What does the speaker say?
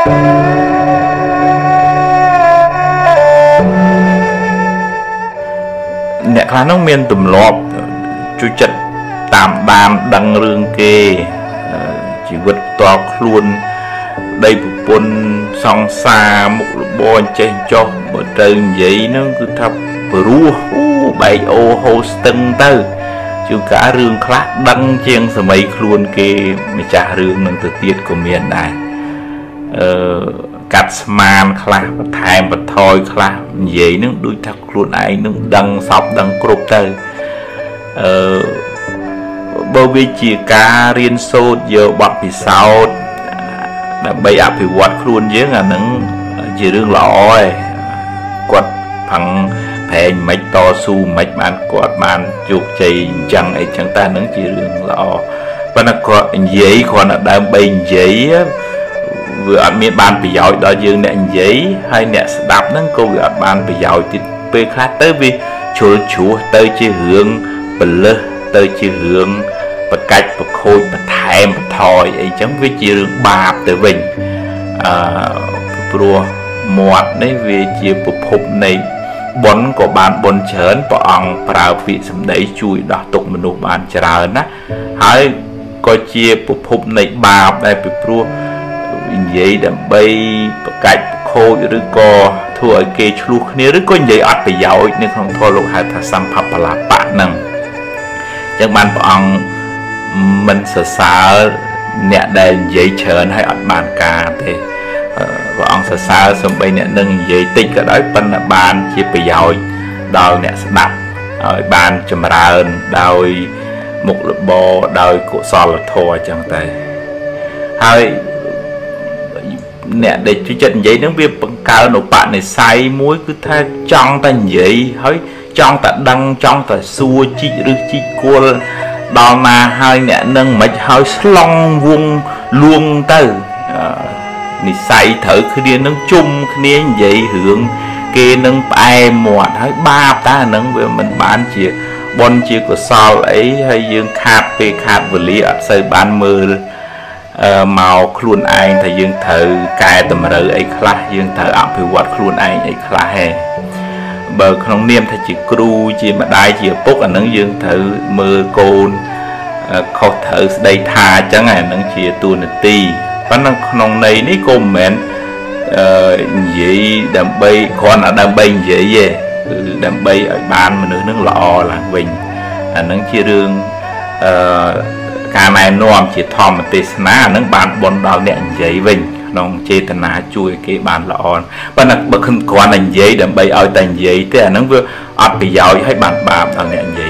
អ្នកខ្លះនោះមានទម្លាប់ជួយចិត្តតាមដានដឹងរឿងគេជីវិតផ្ទាល់ខ្លួនដីប្រពន្ធសង្សារមុខរបរចេះចោះបើទៅនិយាយហ្នឹងគឺថាព្រោះអូបែកអូហូស្ទឹងទៅជួនកាលរឿងខ្លះដឹងជាងសម័យខ្លួនគេម្ចាស់រឿងនឹងទៅទៀតក៏មានដែរ អឺកាត់ស្មានខ្លះបន្ថែមបន្ថយខ្លះនិយាយនឹងដូចថាខ្លួនឯងនឹងដឹងសពដឹងគ្រប់ទៅអឺបើវាជាការរៀនសូត្រយកបទពិសោធន៍ដើម្បីអភិវឌ្ឍខ្លួនយើងអានឹងជារឿងល្អឯងគាត់ផឹងប្រែងមិនតស៊ូមិនបានគាត់បានជោគជ័យអញ្ចឹងអីចឹងតែនឹងជារឿងល្អប៉ុន្តែគាត់និយាយគ្រាន់តែដើម្បីនិយាយ វាអត់មានបានប្រយោជន៍ដល់យើងអ្នកនិយាយហើយអ្នកស្ដាប់ហ្នឹងក៏វាអត់បានប្រយោជន៍ទៀតពេលខ្លះទៅវាជ្រុលជ្រោះទៅជារឿងពលឹះទៅជារឿងបកាច់បខូចបន្ថែមបន្ថយអីចឹងវាជារឿងបាបទៅវិញអឺព្រោះមាត់នេះវាជាប្រភពនៃបុណ្យក៏បានបុណ្យច្រើនព្រះអង្គប្រើពាក្យសម្ដីជួយដោះទុកមនុស្សបានច្រើនណាហើយក៏ជាប្រភពនៃបាបដែរពីព្រោះ និយាយដើម្បីប្រកាច់ខូចឬក៏ធ្វើឲ្យគេឆ្លោះគ្នាឬក៏និយាយអត់ប្រយោជន៍នៅក្នុងធម៌លោកហៅថាសម្ភបលាបៈហ្នឹងអញ្ចឹងបានព្រះអង្គមិនសរសើរអ្នកដែលនិយាយច្រើនហើយអត់បានការទេព្រះអង្គសរសើរសំបីអ្នកនឹងនិយាយតិចក៏ដោយប៉ុន្តែបានជាប្រយោជន៍ដល់អ្នកស្ដាប់ឲ្យបានចម្រើនដោយមុខរបរដោយកុសលធម៌អញ្ចឹងទៅហើយ អ្នកដែលជួយចិត្តនិយាយនឹងវាបង្កើនឧបនិស្ស័យមួយគឺថាចង់តែនិយាយហើយចង់តែដឹងចង់តែសួរជីកឬជីកគល់ដល់ណាហើយអ្នកនឹងមិនហើយស្លងវងលួងទៅនិស័យត្រូវគ្នានឹងជុំគ្នានិយាយរឿងគេនឹងផ្អែមាត់ហើយបាបតាហ្នឹងវាមិនបានជាបនជាកុសលអីហើយយើងខាតពេលខាតវេលាអត់សូវបានមើល មកខ្លួនឯងថាយើងត្រូវកែតម្រូវអីខ្លះយើងត្រូវអភិវឌ្ឍខ្លួនឯងអីខ្លះហេបើក្នុងនាមថាជាគ្រូជាម្ដាយជាឪពុកអានឹងយើងត្រូវមើលកូនខុសត្រូវស្ដីថាអញ្ចឹងអានឹងជាទូនាទីប៉ុន្តែក្នុងន័យនេះក៏មិនមែនអឺនិយាយដើម្បីគ្រាន់តែដើម្បីនិយាយទេគឺដើម្បីឲ្យបានមនុស្សនឹងល្អឡើងវិញអានឹងជារឿងអឺ ការណែនាំជាធម្មទេសនាអានឹងបានបនដល់អ្នកនិយាយវិញក្នុងចេតនាជួយគេបានល្អប៉ុន្តែបើគ្រាន់តែនិយាយដើម្បីឲ្យតែនិយាយទេអានឹងវាអត់ប្រយោជន៍ឲ្យបានបាបដល់អ្នកនិយាយនឹង